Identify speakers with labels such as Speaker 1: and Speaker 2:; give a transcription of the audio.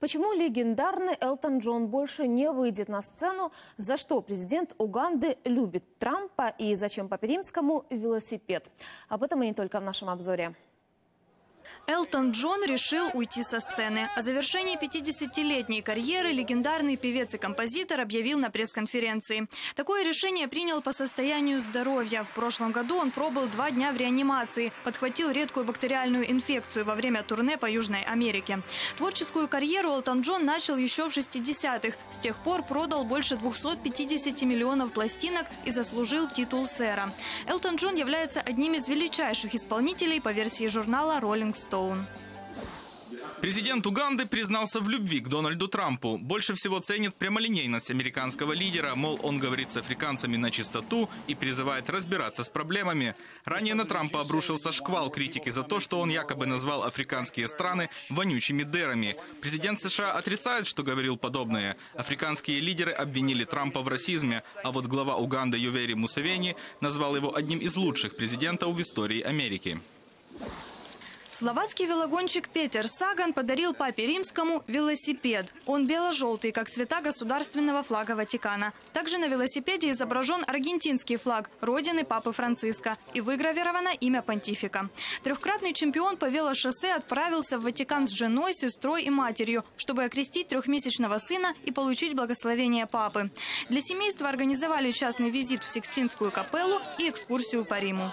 Speaker 1: Почему легендарный Элтон Джон больше не выйдет на сцену? За что президент Уганды любит Трампа? И зачем Папе Римскому велосипед? Об этом и не только в нашем обзоре.
Speaker 2: Элтон Джон решил уйти со сцены. О завершении 50-летней карьеры легендарный певец и композитор объявил на пресс-конференции. Такое решение принял по состоянию здоровья. В прошлом году он пробыл два дня в реанимации, подхватил редкую бактериальную инфекцию во время турне по Южной Америке. Творческую карьеру Элтон Джон начал еще в 60-х. С тех пор продал больше 250 миллионов пластинок и заслужил титул сэра. Элтон Джон является одним из величайших исполнителей по версии журнала Rolling Stone. Стоун.
Speaker 3: Президент Уганды признался в любви к Дональду Трампу. Больше всего ценит прямолинейность американского лидера, мол, он говорит с африканцами на чистоту и призывает разбираться с проблемами. Ранее на Трампа обрушился шквал критики за то, что он якобы назвал африканские страны вонючими дырами. Президент США отрицает, что говорил подобное. Африканские лидеры обвинили Трампа в расизме, а вот глава Уганды Ювери Мусавени назвал его одним из лучших президентов в истории Америки.
Speaker 2: Словацкий велогонщик Петер Саган подарил папе римскому велосипед. Он бело-желтый, как цвета государственного флага Ватикана. Также на велосипеде изображен аргентинский флаг родины папы Франциска и выгравировано имя понтифика. Трехкратный чемпион по велошоссе отправился в Ватикан с женой, сестрой и матерью, чтобы окрестить трехмесячного сына и получить благословение папы. Для семейства организовали частный визит в Сикстинскую капеллу и экскурсию по Риму.